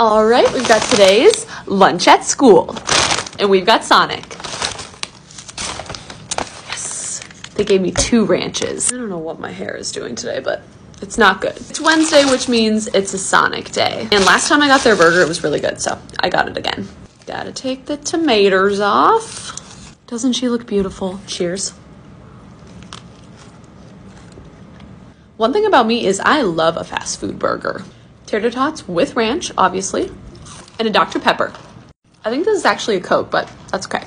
All right, we've got today's lunch at school, and we've got Sonic. Yes, they gave me two ranches. I don't know what my hair is doing today, but it's not good. It's Wednesday, which means it's a Sonic day. And last time I got their burger, it was really good, so I got it again. Gotta take the tomatoes off. Doesn't she look beautiful? Cheers. One thing about me is I love a fast food burger. Tater tots with ranch, obviously, and a Dr. Pepper. I think this is actually a Coke, but that's okay.